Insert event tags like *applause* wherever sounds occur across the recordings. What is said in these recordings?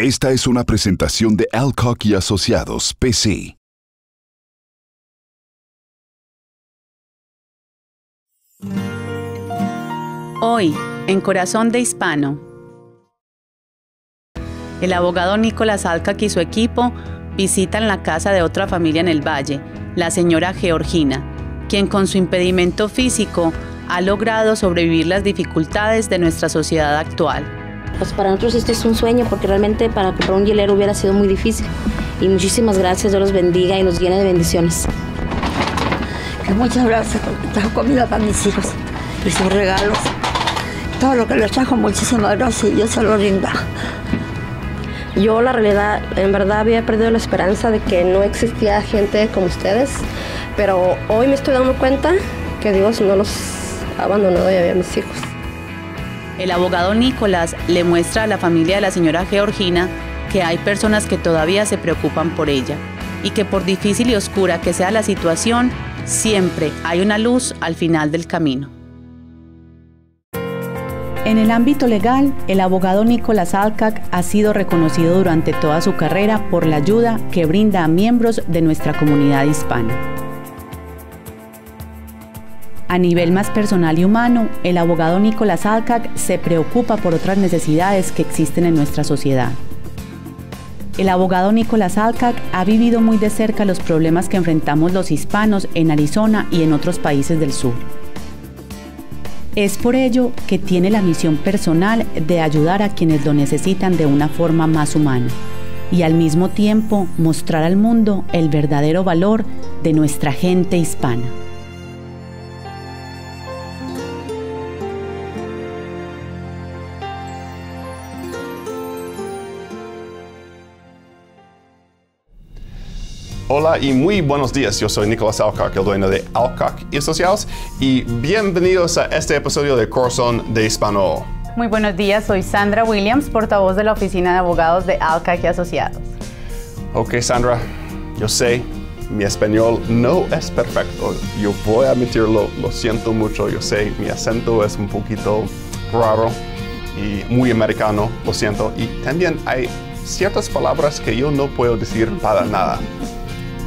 Esta es una presentación de Alcock y Asociados, PC. Hoy, en Corazón de Hispano, el abogado Nicolás Alcac y su equipo visitan la casa de otra familia en el valle, la señora Georgina, quien con su impedimento físico ha logrado sobrevivir las dificultades de nuestra sociedad actual. Pues para nosotros este es un sueño porque realmente para comprar un hielero hubiera sido muy difícil. Y muchísimas gracias, Dios los bendiga y nos llene de bendiciones. muchas gracias porque trajo comida para mis hijos y sus regalos. Todo lo que les trajo, muchísimas gracias y yo se lo rinda. Yo la realidad, en verdad había perdido la esperanza de que no existía gente como ustedes, pero hoy me estoy dando cuenta que Dios no los ha abandonado y había mis hijos. El abogado Nicolás le muestra a la familia de la señora Georgina que hay personas que todavía se preocupan por ella y que por difícil y oscura que sea la situación, siempre hay una luz al final del camino. En el ámbito legal, el abogado Nicolás Alcac ha sido reconocido durante toda su carrera por la ayuda que brinda a miembros de nuestra comunidad hispana. A nivel más personal y humano, el abogado Nicolás Alcac se preocupa por otras necesidades que existen en nuestra sociedad. El abogado Nicolás Alcac ha vivido muy de cerca los problemas que enfrentamos los hispanos en Arizona y en otros países del sur. Es por ello que tiene la misión personal de ayudar a quienes lo necesitan de una forma más humana y al mismo tiempo mostrar al mundo el verdadero valor de nuestra gente hispana. Hola y muy buenos días. Yo soy Nicolás Alcock, el dueño de Alcock y Asociados, y bienvenidos a este episodio de Corazón de Hispano. Muy buenos días, soy Sandra Williams, portavoz de la Oficina de Abogados de Alcock y Asociados. Ok, Sandra, yo sé, mi español no es perfecto. Yo voy a admitirlo, lo siento mucho. Yo sé, mi acento es un poquito raro y muy americano, lo siento. Y también hay ciertas palabras que yo no puedo decir para nada.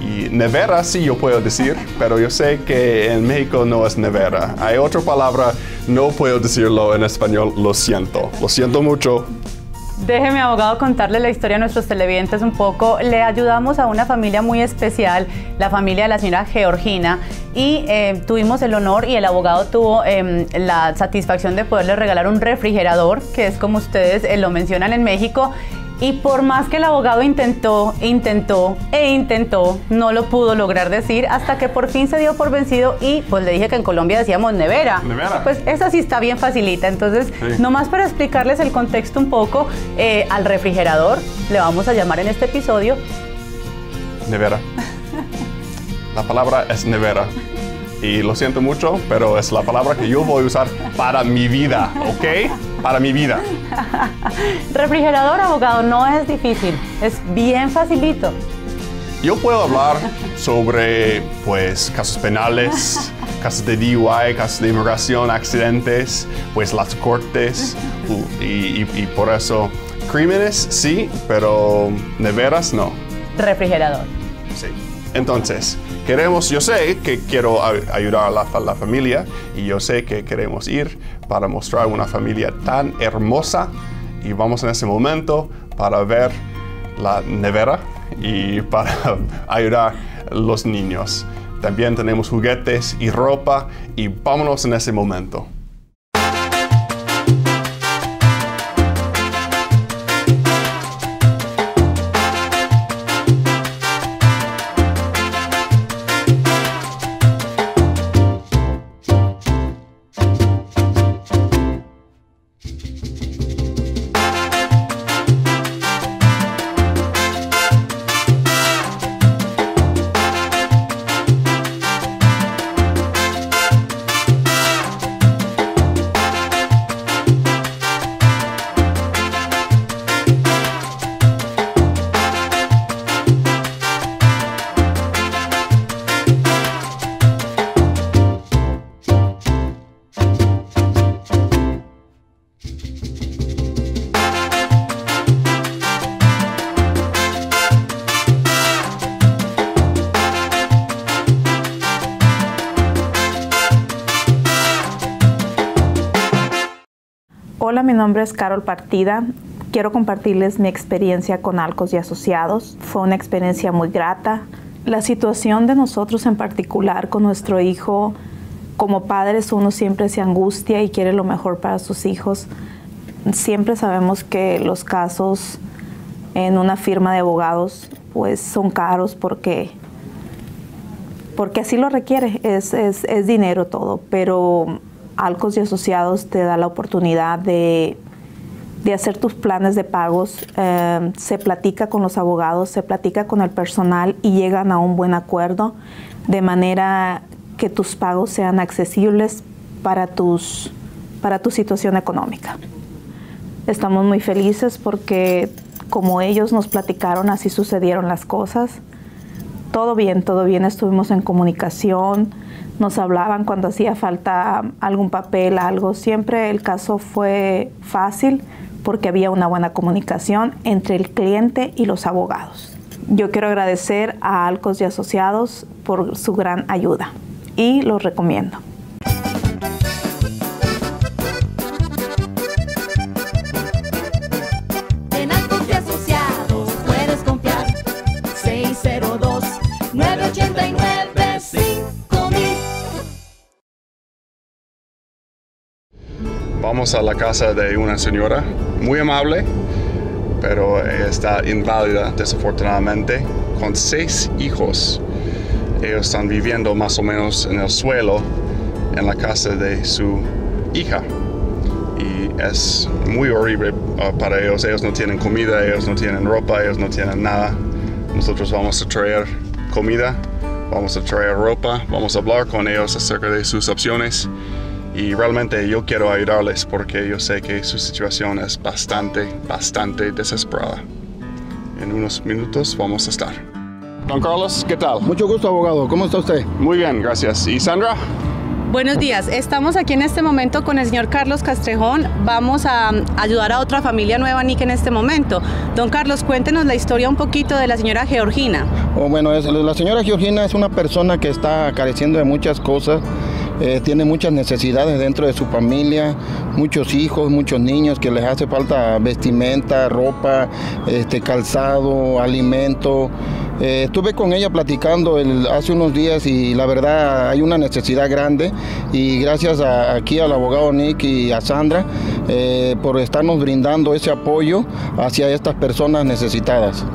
Y nevera sí yo puedo decir, pero yo sé que en México no es nevera. Hay otra palabra, no puedo decirlo en español, lo siento. Lo siento mucho. Déjeme, abogado, contarle la historia a nuestros televidentes un poco. Le ayudamos a una familia muy especial, la familia de la señora Georgina, y eh, tuvimos el honor y el abogado tuvo em, la satisfacción de poderle regalar un refrigerador, que es como ustedes eh, lo mencionan en México, y por más que el abogado intentó, intentó e intentó, no lo pudo lograr decir hasta que por fin se dio por vencido y pues le dije que en Colombia decíamos nevera. Nevera. Pues esa sí está bien facilita. Entonces, nomás para explicarles el contexto un poco, eh, al refrigerador le vamos a llamar en este episodio. Nevera. La palabra es nevera. Y lo siento mucho, pero es la palabra que yo voy a usar para mi vida, ¿ok? Para mi vida. *laughs* Refrigerador, abogado, no es difícil, es bien facilito. Yo puedo hablar sobre, pues, casos penales, *laughs* casos de DUI, casos de inmigración, accidentes, pues las cortes y, y por eso crímenes sí, pero neveras no. Refrigerador. Sí. Entonces, queremos, yo sé que quiero ayudar a la, familia y yo sé que queremos ir para mostrar una familia tan hermosa y vamos en ese momento para ver la nevera y *laughs* para ayudar a los niños. También tenemos juguetes y ropa y vámonos en ese momento. Mi nombre es Carol Partida. Quiero compartirles mi experiencia con Alcos y Asociados. Fue una experiencia muy grata. La situación de nosotros en particular con nuestro hijo, como padres uno siempre se angustia y quiere lo mejor para sus hijos. Siempre sabemos que los casos en una firma de abogados pues son caros porque, porque así lo requiere, es, es, es dinero todo, pero Alcos y Asociados te da la oportunidad de, de hacer tus planes de pagos, eh, se platica con los abogados, se platica con el personal y llegan a un buen acuerdo de manera que tus pagos sean accesibles para, tus, para tu situación económica. Estamos muy felices porque como ellos nos platicaron, así sucedieron las cosas. Todo bien, todo bien, estuvimos en comunicación, nos hablaban cuando hacía falta algún papel, algo. Siempre el caso fue fácil porque había una buena comunicación entre el cliente y los abogados. Yo quiero agradecer a Alcos y Asociados por su gran ayuda y los recomiendo. Vamos a la casa de una señora muy amable, pero está inválida desafortunadamente, con seis hijos. Ellos están viviendo más o menos en el suelo en la casa de su hija. Y es muy horrible uh, para ellos. Ellos no tienen comida, ellos no tienen ropa, ellos no tienen nada. Nosotros vamos a traer comida, vamos a traer ropa, vamos a hablar con ellos acerca de sus opciones y realmente yo quiero ayudarles porque yo sé que su situación es bastante, bastante desesperada. En unos minutos vamos a estar. Don Carlos, ¿qué tal? Mucho gusto, abogado. ¿Cómo está usted? Muy bien, gracias. ¿Y Sandra? Buenos días, estamos aquí en este momento con el señor Carlos Castrejón. Vamos a um, ayudar a otra familia nueva, Nick, en este momento. Don Carlos, cuéntenos la historia un poquito de la señora Georgina. Oh, bueno, es- la señora Georgina es una persona que está careciendo de muchas cosas. Eh, tiene muchas necesidades dentro de su familia, muchos hijos, muchos niños que les hace falta vestimenta, ropa, este, calzado, alimento. Eh, estuve con ella platicando el- hace unos días y la verdad hay una necesidad grande y gracias a- aquí al abogado Nick y a Sandra eh, por estarnos brindando ese apoyo hacia estas personas necesitadas.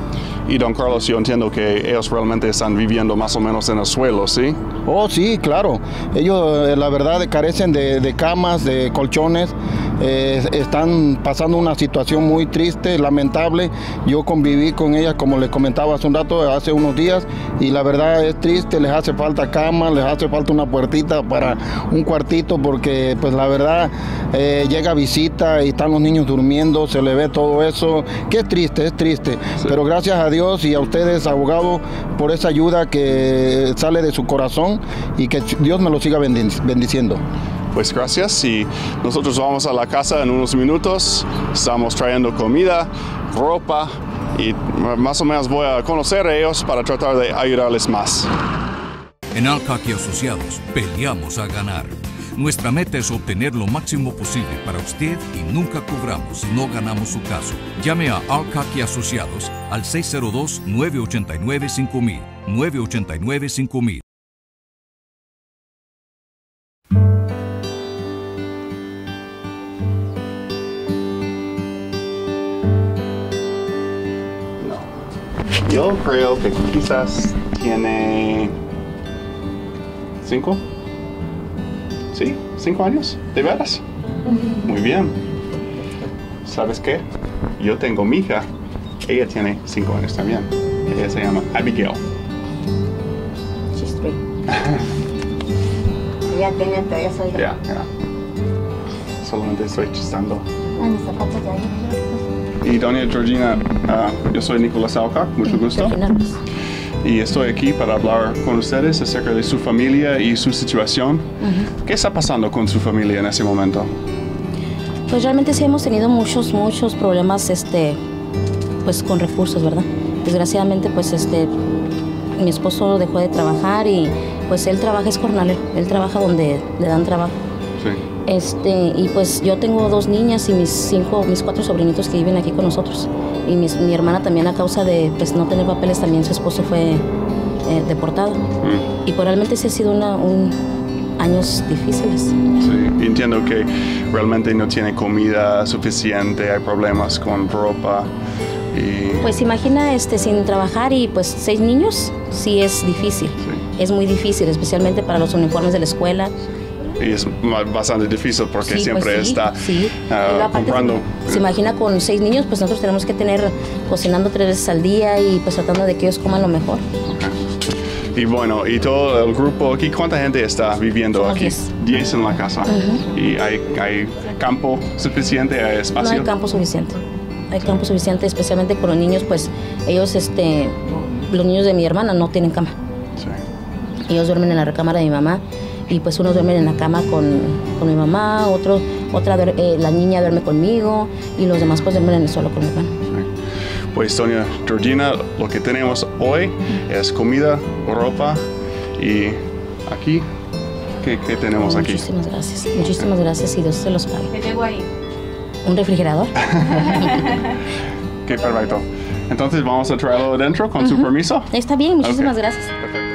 Y don Carlos, yo entiendo que ellos realmente están viviendo más o menos en el suelo, ¿sí? Oh, sí, claro. Ellos, eh, la verdad, carecen de, de camas, de colchones. eh, están pasando una situación muy triste, lamentable. Yo conviví con ellas, como les comentaba hace un rato, hace unos días, y la verdad es triste. Les hace falta cama, les hace falta una puertita para un cuartito, porque, pues, la verdad, eh, llega visita y están los niños durmiendo, se le ve todo eso. Que es triste, es triste. Pero gracias a Dios y a ustedes, abogado, por esa ayuda que sale de su corazón y que Dios me lo siga bendic- bendiciendo. Pues gracias y nosotros vamos a la casa en unos minutos. Estamos trayendo comida, ropa y más o menos voy a conocer a ellos para tratar de ayudarles más. En Alcac y Asociados peleamos a ganar. Nuestra meta es obtener lo máximo posible para usted y nunca cobramos no ganamos su caso. Llame a Alcac y Asociados al 602-989-5000. 989-5000. Yo creo que quizás tiene cinco. ¿Sí? ¿Cinco años? ¿De veras? Muy bien. ¿Sabes qué? Yo tengo mi hija. Ella tiene cinco años también. Ella se llama Abigail. Chiste. *laughs* Ya tenía, pero ya soy. Ya, ya. Solamente estoy chistando. Zapatos ya. Y doña Georgina, ah, yo soy Nicolás Alcock, mucho gusto. Y estoy aquí para hablar con ustedes acerca de su familia y su situación. ¿Qué está pasando con su familia en ese momento? Pues realmente sí hemos tenido muchos, muchos problemas, este, pues con recursos, ¿verdad? Desgraciadamente, pues este, mi esposo dejó de trabajar y pues él trabaja, es jornalero, él trabaja donde le dan trabajo. Sí. Este, y pues yo tengo dos niñas y mis cinco, mis cuatro sobrinitos que viven aquí con nosotros. Y mis- mi hermana también a causa de pues, no tener papeles, también su esposo fue eh, deportado. Y pues realmente sí ha sido una, un, años difíciles. Sí, entiendo que realmente no tiene comida suficiente, hay problemas con ropa y Pues imagina este, sin trabajar y pues seis niños, sí es difícil. Es muy difícil, especialmente para los uniformes de la escuela. Y es bastante difícil porque Sí, siempre pues sí, está sí. aparte, comprando. Se imagina con seis niños, pues nosotros tenemos que tener cocinando tres veces al día y pues tratando de que ellos coman lo mejor. Y bueno, y todo el grupo aquí, ¿cuánta gente está viviendo Somos aquí? diez. 10 en la casa. ¿Y hay, hay campo suficiente, hay No espacio? hay campo suficiente. Hay campo suficiente, especialmente con los niños, pues ellos, este, los niños de mi hermana no tienen cama. Ellos duermen en la recámara de mi mamá y pues unos duermen en la cama con, con mi mamá, otro, otra, eh, la niña duerme conmigo y los demás pues duermen en el suelo con mi hermano. Pues doña Georgina, lo que tenemos hoy es comida, ropa y aquí, ¿qué, qué tenemos aquí? Muchísimas gracias, muchísimas gracias y Dios se los pague. ¿Qué llegó ahí? ¿Un refrigerador? *laughs* Qué perfecto. Entonces vamos a traerlo adentro con su permiso. Está bien, muchísimas gracias. En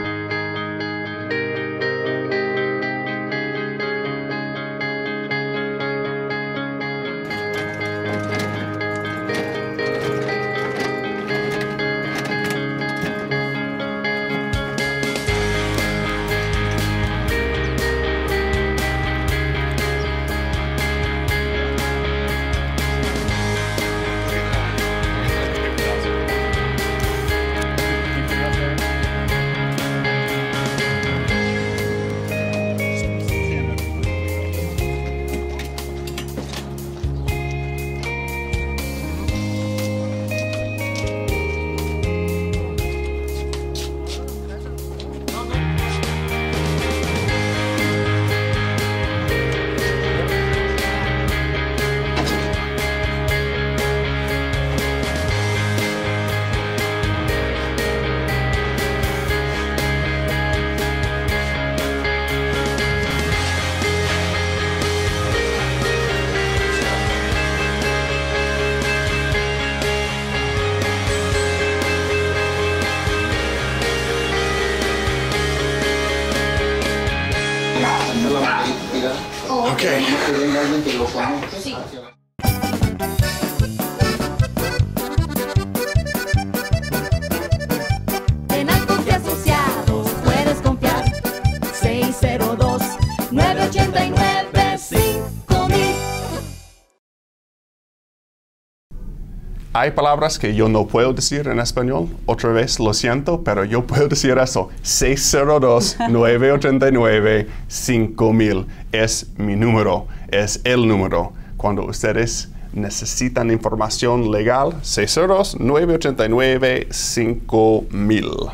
Hay palabras que yo no puedo decir en español. Otra vez, lo siento, pero yo *laughs* puedo decir eso. 602-989-5000 es mi número, es el número. Cuando ustedes necesitan información legal, 602-989-5000.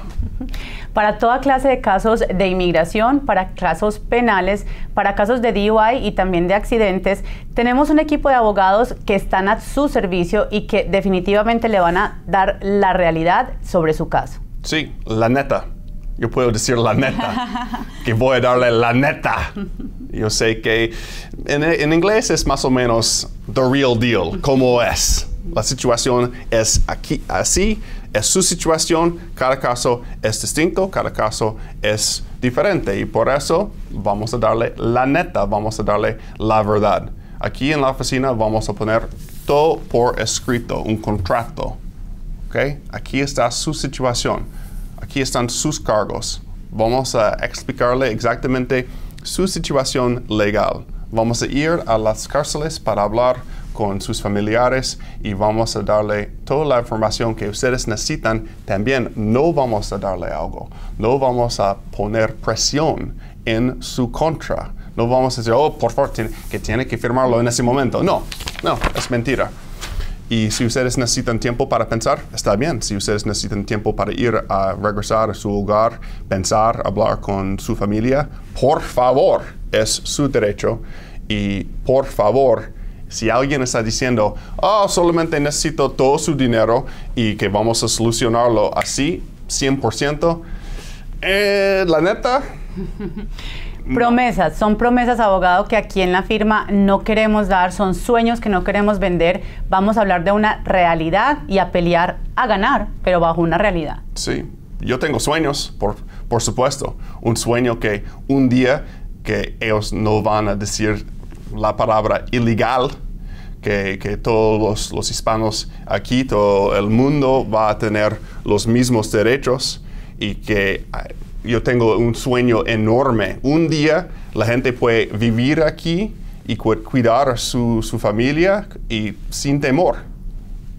Para toda clase de casos de inmigración, para casos penales, para casos de DUI y también de accidentes, tenemos un equipo de abogados que están a su servicio y que definitivamente le van a dar la realidad sobre su caso. Sí, la neta. Yo puedo decir la neta. *laughs* que voy a darle la neta. Yo sé que en, en inglés es más o menos the real deal, como es. La situación es aquí, así, es su situación, cada caso es distinto, cada caso es diferente y por eso vamos a darle la neta, vamos a darle la verdad. Aquí en la oficina vamos a poner todo por escrito, un contrato. ¿ok? Aquí está su situación. Aquí están sus cargos. Vamos a explicarle exactamente su situación legal. Vamos a ir a las cárceles para hablar con sus familiares y vamos a darle toda la información que ustedes necesitan. También no vamos a darle algo. No vamos a poner presión en su contra. No vamos a decir, oh, por favor, que tiene que firmarlo en ese momento. No, no, es mentira. Y si ustedes necesitan tiempo para pensar, está bien. Si ustedes necesitan tiempo para ir a regresar a su hogar, pensar, hablar con su familia, por favor, es su derecho. Y por favor, si alguien está diciendo, oh, solamente necesito todo su dinero y que vamos a solucionarlo así, 100%, eh, la neta, *laughs* Promesas, son promesas, abogado, que aquí en la firma no queremos dar, son sueños que no queremos vender. Vamos a hablar de una realidad y a pelear a ganar, pero bajo una realidad. Sí, yo tengo sueños, por, por supuesto. Un sueño que un día que ellos no van a decir la palabra ilegal, que, que todos los, los hispanos aquí, todo el mundo va a tener los mismos derechos y que yo tengo un sueño enorme. Un día la gente puede vivir aquí y cu- cuidar a su, su familia y sin temor.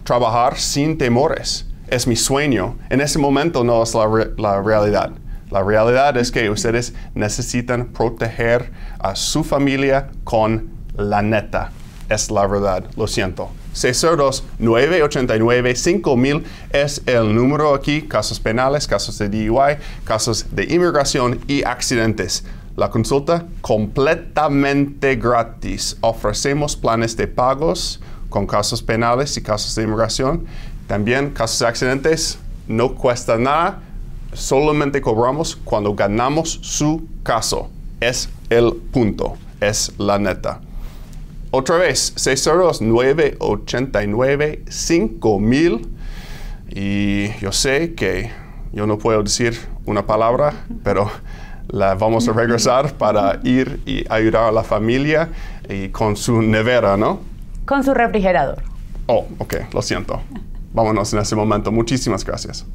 Trabajar sin temores. Es mi sueño. En ese momento no es la, la realidad. La realidad es que ustedes necesitan proteger a su familia con la neta. Es la verdad. Lo siento. 602-989-5000 es el número aquí. Casos penales, casos de DUI, casos de inmigración y accidentes. La consulta completamente gratis. Ofrecemos planes de pagos con casos penales y casos de inmigración. También casos de accidentes no cuesta nada. Solamente cobramos cuando ganamos su caso. Es el punto. Es la neta. Otra vez, 602-989-5000. Y yo sé que yo no puedo decir una palabra, pero la vamos a regresar *laughs* para ir y ayudar a la familia y con su nevera, ¿no? Con su refrigerador. Oh, ok, lo siento. Vámonos en ese momento. Muchísimas gracias.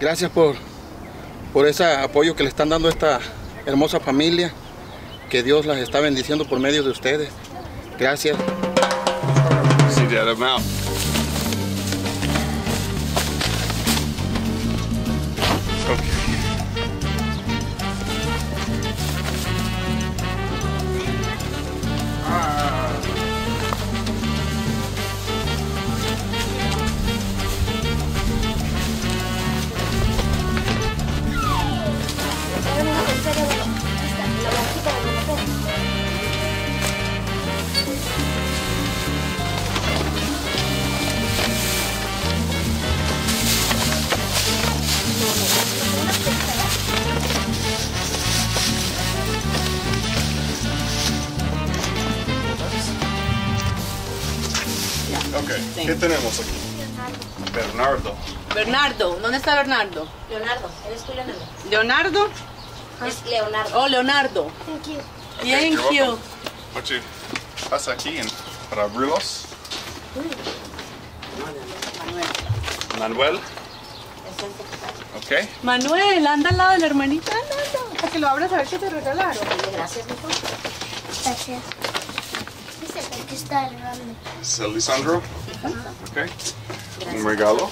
Gracias por, por ese apoyo que le están dando a esta hermosa familia. Que Dios las está bendiciendo por medio de ustedes. Gracias. Bernardo. ¿dónde está Bernardo? Leonardo, ¿eres tú Leonardo? ¿Leonardo? Es Leonardo. Oh, Leonardo. Thank you. Thank you're you. welcome. What you pasa aquí en, para abrirlos? Manuel. Ok. Manuel, anda al lado de la hermanita. Anda, anda. Para que lo abras a ver qué te regalaron. Gracias, mijo. Gracias. Dice que aquí está el grande. Es el Lisandro. Ok. Un regalo.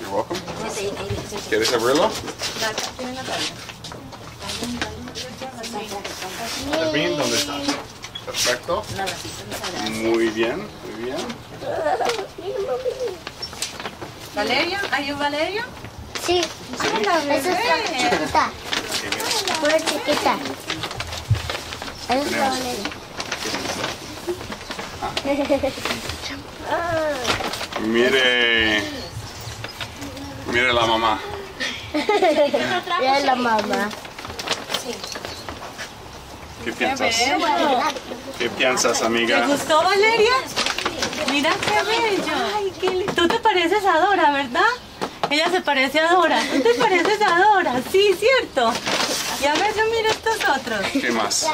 You're welcome. ¿Quieres abrirlo? Jasmine, ¿dónde está? Perfecto. Muy bien, muy bien. ¿Valeria? ¿Are you Valeria? Sí. Hola, Esa es la bebé. chiquita. Pura chiquita. Esa es. Valeria. *laughs* Mire. Mire la mamá. Mira la mamá. ¿Qué piensas? ¿Qué piensas, ¿Te amiga? gustó, Valeria? Mira qué bello. Ay, qué li- Tú te pareces a Dora, ¿verdad? Ella se parece a Dora. ¿Tú te pareces a Dora? Sí, cierto. Y a ver, yo miro estos otros. ¿Qué más?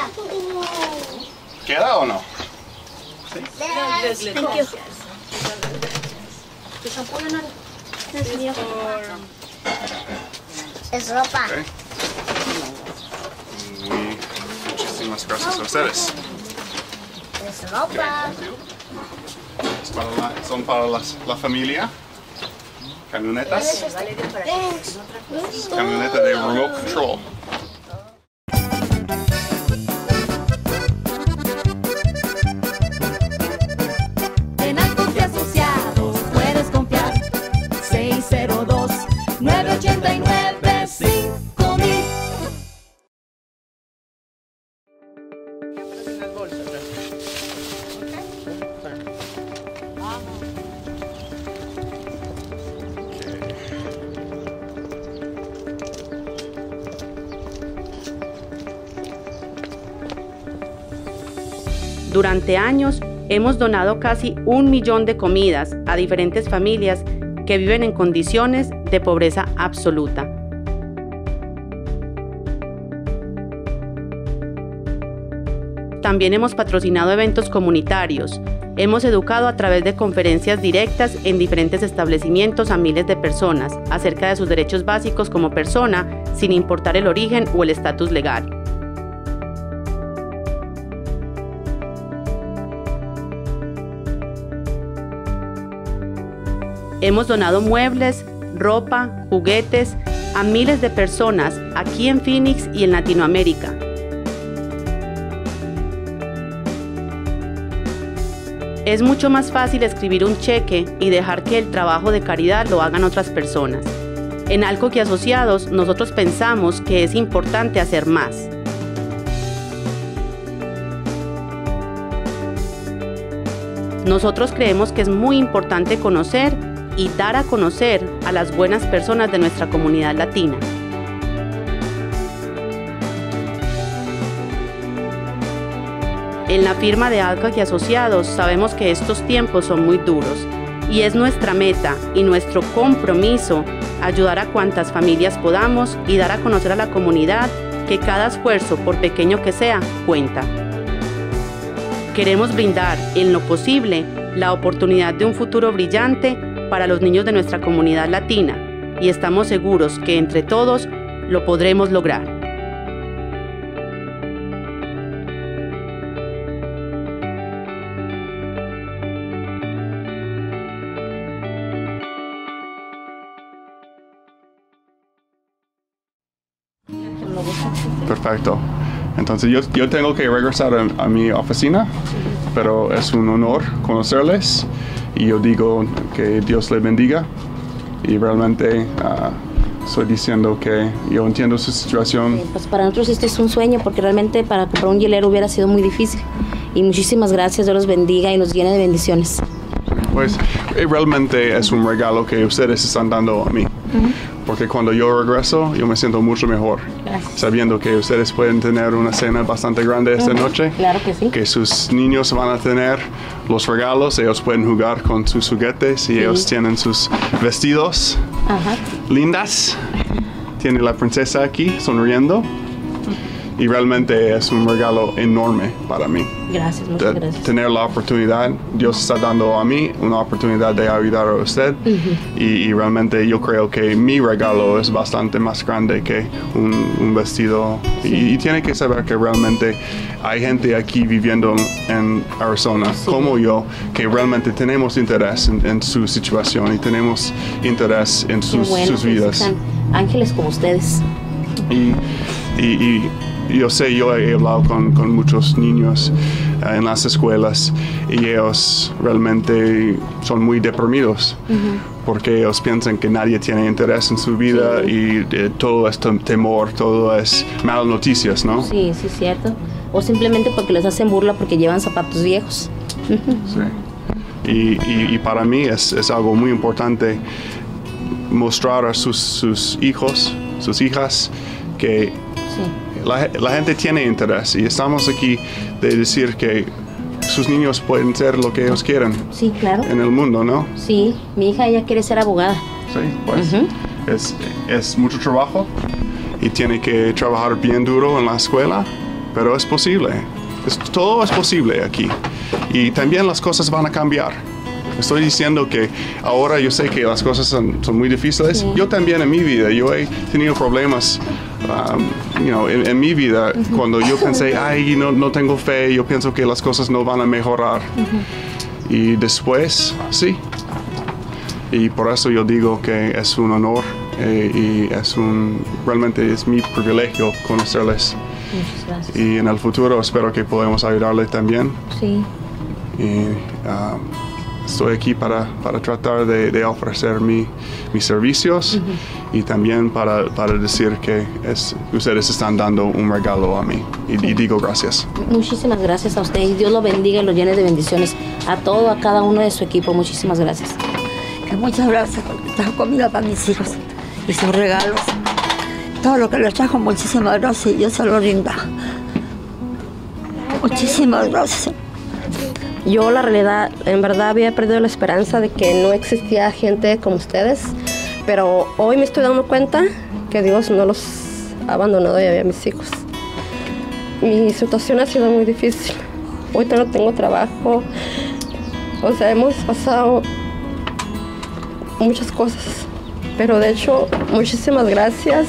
¿Queda o no? Thank you. ¿Tu shampoo, Leonardo? Es mío. Es ropa. Ok. Muy- muchísimas gracias a ustedes. Es ropa. Es para la- son para las- la familia. Camionetas. Camioneta de remote control. Durante años hemos donado casi un millón de comidas a diferentes familias que viven en condiciones de pobreza absoluta. También hemos patrocinado eventos comunitarios. Hemos educado a través de conferencias directas en diferentes establecimientos a miles de personas acerca de sus derechos básicos como persona, sin importar el origen o el estatus legal. Hemos donado muebles, ropa, juguetes a miles de personas aquí en Phoenix y en Latinoamérica. Es mucho más fácil escribir un cheque y dejar que el trabajo de caridad lo hagan otras personas. En Alcoc y Asociados nosotros pensamos que es importante hacer más. Nosotros creemos que es muy importante conocer y dar a conocer a las buenas personas de nuestra comunidad latina. En la firma de Alcoc y Asociados sabemos que estos tiempos son muy duros y es nuestra meta y nuestro compromiso ayudar a cuantas familias podamos y dar a conocer a la comunidad que cada esfuerzo, por pequeño que sea, cuenta. Queremos brindar, en lo posible, la oportunidad de un futuro brillante para los niños de nuestra comunidad latina y estamos seguros que entre todos lo podremos lograr. Perfecto. Entonces yo, tengo que regresar a mi oficina, pero es un honor conocerles y yo digo que Dios le bendiga y realmente ah, estoy diciendo que yo entiendo su situación. Pues para nosotros este es un sueño porque realmente para comprar un hielero hubiera sido muy difícil. Y muchísimas gracias, Dios los bendiga y nos llene de bendiciones. Pues eh, realmente es un regalo que ustedes están dando a mí. Porque cuando yo regreso, yo me siento mucho mejor. Gracias. Sabiendo que ustedes pueden tener una cena bastante grande esta Ujú, noche. Claro que sí. Que sus niños van a tener los regalos, ellos pueden jugar con sus juguetes y Sí. ellos tienen sus vestidos Ajá. lindas. Tiene la princesa aquí sonriendo. Y realmente es un regalo enorme para mí. Gracias, muchas de gracias. tener la oportunidad, Dios está dando a mí una oportunidad de ayudar a usted y, y realmente yo creo que mi regalo es bastante más grande que un, un vestido y, y tiene que saber que realmente hay gente aquí viviendo en Arizona como yo que realmente tenemos interés en, en su situación y tenemos interés en sus, bueno sus vidas. ángeles como ustedes. Y- y yo sé, yo he hablado con, con muchos niños eh, en las escuelas y ellos realmente son muy deprimidos porque ellos piensan que nadie tiene interés en su vida y eh, todo es tem- temor, todo es malas noticias, ¿no? Sí, sí, es cierto. O simplemente porque les hacen burla porque llevan zapatos viejos. *laughs* Sí. Y, y- y para mí es, es algo muy importante mostrar a sus, sus hijos, sus hijas, que la, la gente tiene interés y estamos aquí de decir que sus niños pueden ser lo que ellos quieran Sí, claro. en el mundo, ¿no? Sí, mi hija ella quiere ser abogada. Sí, pues es, es mucho trabajo y tiene que trabajar bien duro en la escuela, pero es posible. Es- todo es posible aquí. Y también las cosas van a cambiar. Estoy diciendo que ahora yo sé que las cosas son, son muy difíciles. Yo también en mi vida, yo he tenido problemas um, you know, en, en mi vida cuando yo pensé, *laughs* ay, no, no tengo fe, yo pienso que las cosas no van a mejorar. Y después, sí, y por eso yo digo que es un honor eh, y es un realmente es mi privilegio conocerles Muchas gracias. y en el futuro espero que podamos ayudarles también Sí. y ah, estoy aquí para, para tratar de, de ofrecer mi- mis servicios y también para, para decir que es, ustedes están dando un regalo a mí y, y digo gracias. Muchísimas gracias a usted y Dios lo bendiga y lo llene de bendiciones. A todo, a cada uno de su equipo. Muchísimas gracias. Que muchas gracias porque trajo comida para mis hijos y sus regalos. Todo lo que les trajo, muchísimas gracias y Dios se lo rinda. Muchísimas gracias. Yo la realidad, en verdad había perdido la esperanza de que no existía gente como ustedes, pero hoy me estoy dando cuenta que Dios no los ha abandonado y a mis hijos. Mi situación ha sido muy difícil. Hoy no tengo trabajo. O sea, hemos pasado muchas cosas. Pero de hecho, muchísimas gracias.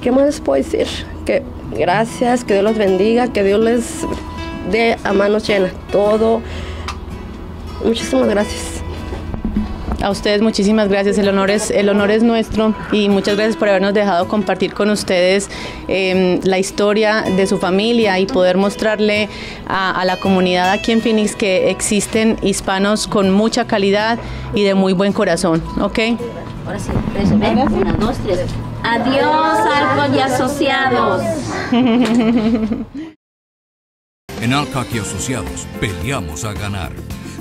¿Qué más les puedo decir? Que gracias, que Dios los bendiga, que Dios les dé a manos llenas todo. Muchísimas gracias. A ustedes muchísimas gracias, el honor es, el honor es nuestro y muchas gracias por habernos dejado compartir con ustedes eh, la historia de su familia y poder mostrarle a, a, la comunidad aquí en Phoenix que existen hispanos con mucha calidad y de muy buen corazón, ¿ok? Ahora sí, tres, ven, una, dos, tres. Adiós, Alcon y asociados. *laughs* En Alcac y Asociados peleamos a ganar.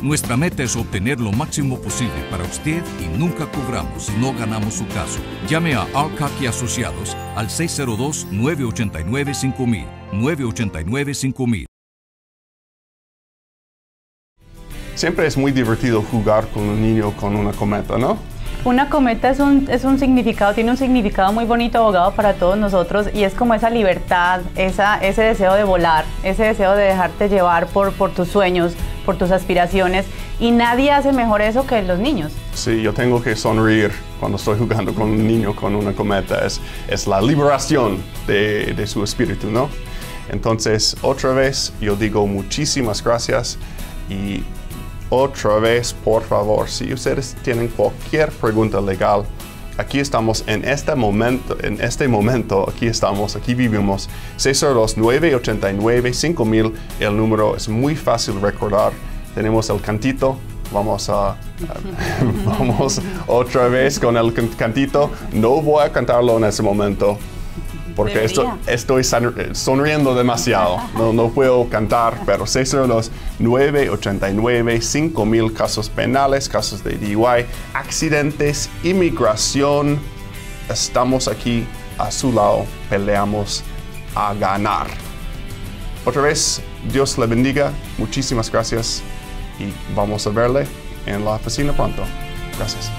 Nuestra meta es obtener lo máximo posible para usted y nunca cobramos si no ganamos su caso. Llame a Alcac y Asociados al 602-989-5000. 989-5000. Siempre es muy divertido jugar con un niño con una cometa, ¿no? Una cometa es un, es un significado, tiene un significado muy bonito, abogado, para todos nosotros y es como esa libertad, esa, ese deseo de volar, ese deseo de dejarte llevar por, por tus sueños, por tus aspiraciones y nadie hace mejor eso que los niños. Sí, yo tengo que sonreír cuando estoy jugando con un niño con una cometa, es, es la liberación de, de su espíritu, ¿no? Entonces, otra vez, yo digo muchísimas gracias y otra vez, por favor, si ustedes tienen cualquier pregunta legal, aquí estamos en este momento, en este momento, aquí estamos, aquí vivimos. 602-989-5000, el número es muy fácil recordar. Tenemos el cantito, vamos a, *laughs* vamos otra vez con el cantito. No voy a cantarlo en ese momento porque estoy, estoy, sonriendo demasiado. No, no puedo cantar, pero 602 989 5000 casos penales, casos de DUI, accidentes, inmigración. Estamos aquí a su lado, peleamos a ganar. Otra vez, Dios le bendiga, muchísimas gracias y vamos a verle en la oficina pronto. Gracias.